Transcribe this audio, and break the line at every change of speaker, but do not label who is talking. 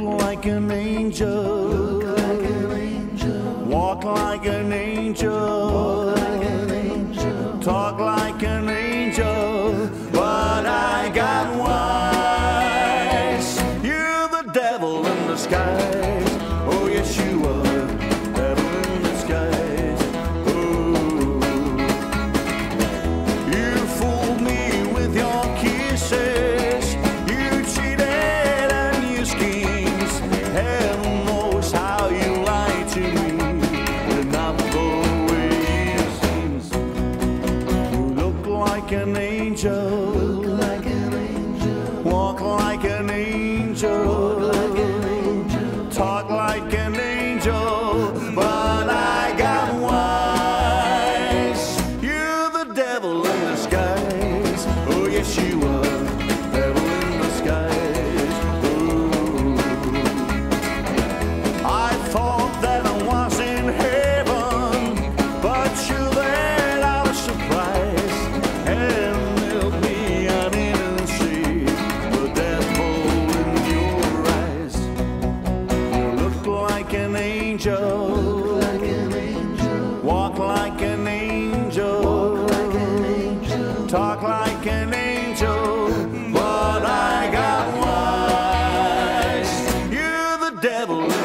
like an angel. Walk like an angel. Talk like an angel. But I got wise. You're the devil in disguise. Oh, like an angel. Look like an angel. Like an angel. Walk like an angel. Talk like an angel. But I got wise. You're the devil in disguise. Oh yes, you are. like an angel. Walk like an angel. Talk like an angel. But I got wise. You're the devil.